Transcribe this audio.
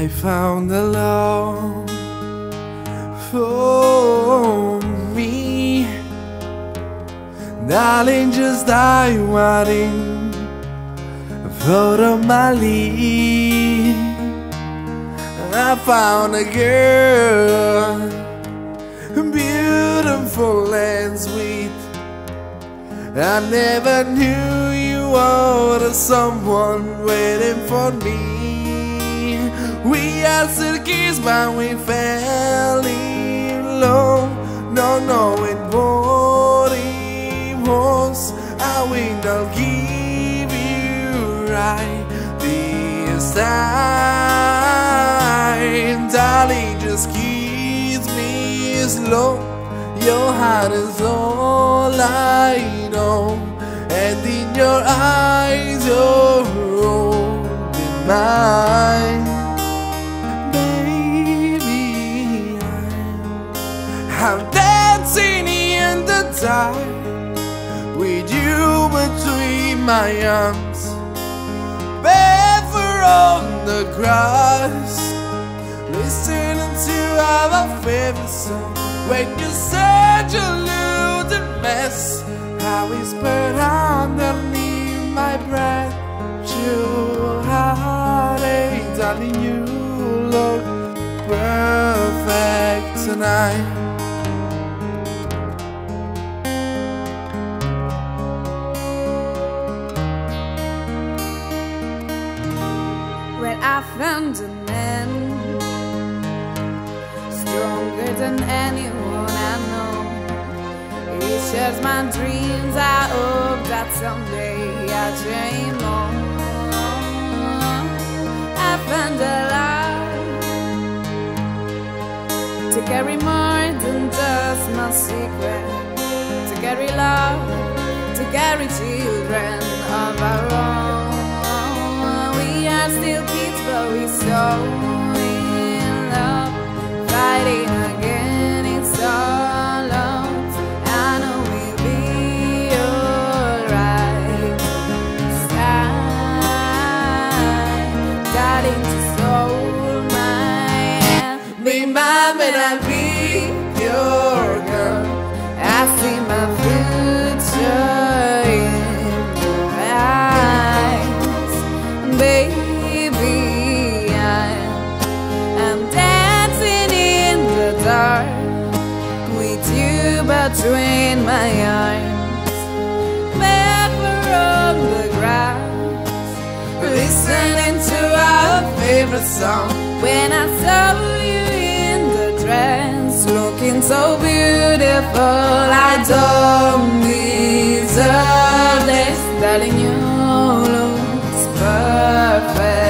I found the love for me. Darling, just die waiting for my lead. I found a girl, beautiful and sweet. I never knew you were someone waiting for me. We are still kids, but we fell in love, not knowing what it was. I will not give you right this time, darling. Just kiss me slow. Your heart is all I know, and in your eyes, you're holding I'm dancing in the dark with you between my arms, barefoot on the grass, listening to our favorite song. When you said you little mess, I whispered underneath my breath, your heartache, darling, you look perfect tonight. I found a man stronger than anyone I know. He shares my dreams. I hope that someday I dream on. I found a love to carry more than just my secret. To carry love, to carry children of our own. Still kids, but we so in love, fighting again. It's all out. I know we'll be alright. It's time, darling, just hold my hand. Be mine when I be your between my arms Paper on the ground Listening to our favorite song. When I saw you in the dress Looking so beautiful I don't deserve this. Darling, you look perfect.